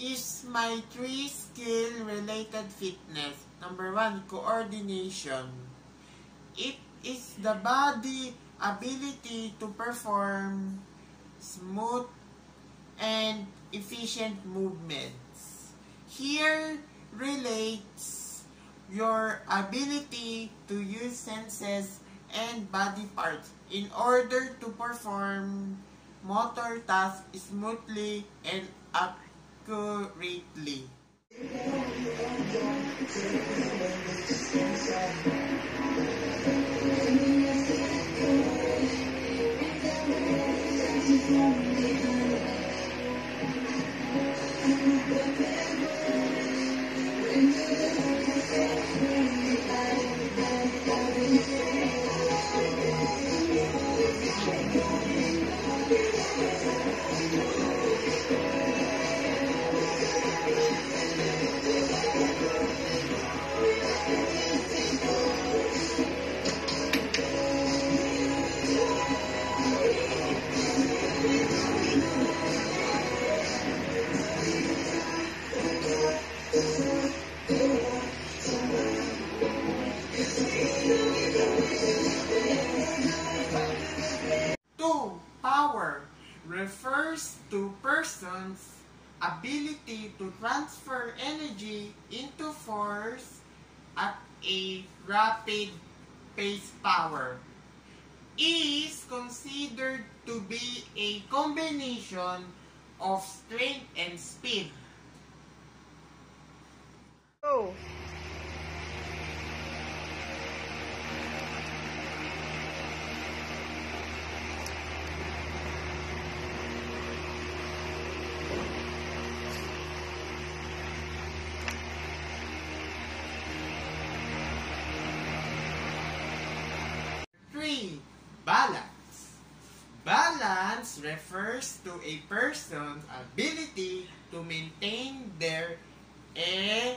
is my three skill related fitness. Number one, coordination. It is the body ability to perform smooth and efficient movements. Here relates your ability to use senses and body parts in order to perform motor tasks smoothly and accurately accurately. Two, power refers to person's ability to transfer energy into force at a rapid pace power is considered to be a combination of strength and speed. Balance refers to a person's ability to maintain their equilibrium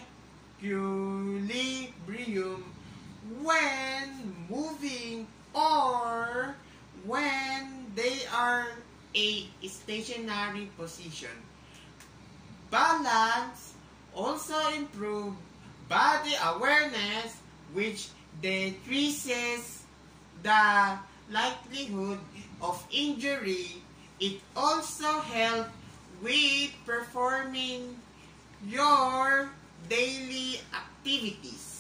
when moving or when they are in a stationary position. Balance also improve body awareness which decreases the likelihood of injury. It also helps with performing your daily activities.